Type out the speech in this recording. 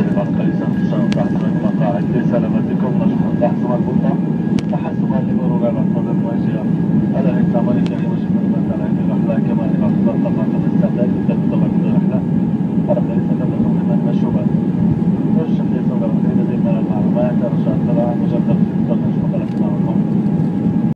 كلمات قيسا إن شاء الله تحسن المقاعد لسلامتكم نشكر تحسن البطة تحسن لمرور الرحمن المجيء على هيك عملية